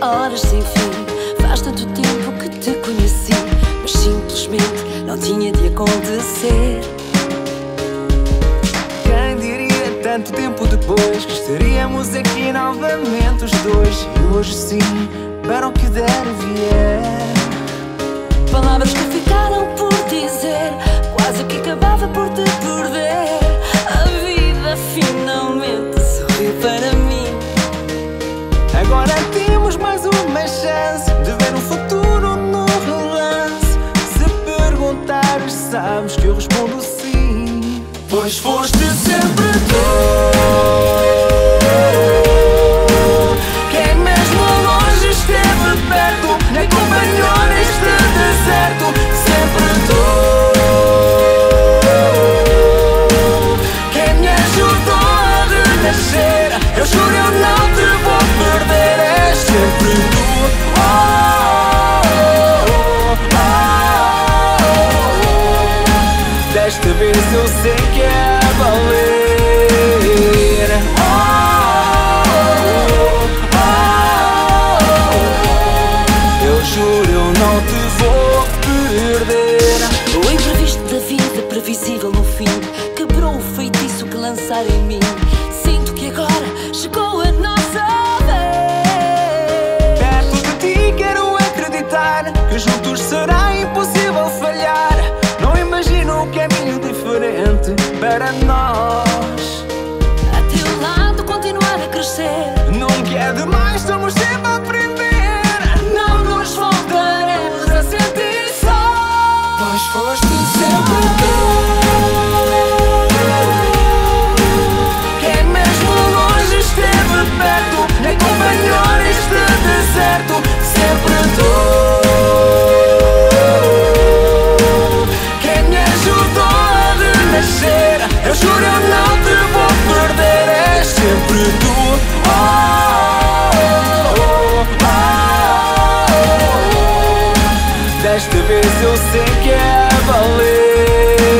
horas sem fim. Faz tanto tempo que te conheci, mas simplesmente não tinha de acontecer. Quem diria tanto tempo depois que estaríamos aqui novamente os dois? E hoje sim, para o que der e vier. Palavras que ficaram por dizer, quase que acabava por te perder. Agora temos mais uma chance de ver o futuro no relance. Se perguntares, sabes que eu respondo sim. Pois foste sempre tu. Vez eu sei que é valer. Eu juro, eu não te vou perder. O imprevisto da vida, previsível no fim, quebrou o feitiço que lançaram em mim. Sinto que agora chegou a nossa para nós. A teu lado continuar a crescer. Nunca é demais, estamos sempre a aprender. Desta vez eu sei que é valer.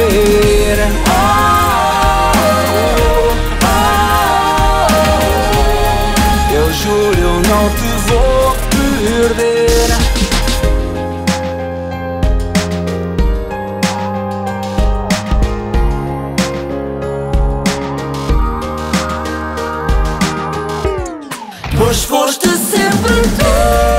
Oh, oh. Eu juro, eu não te vou perder. Pois foste sempre tu.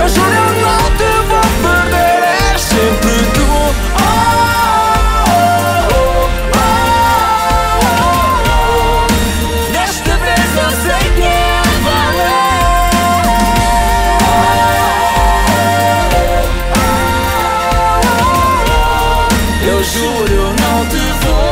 Eu juro, eu não te vou perder. É sempre tu. Oh, oh, oh, oh. Desta vez eu sei que é valer. Eu juro, eu não te vou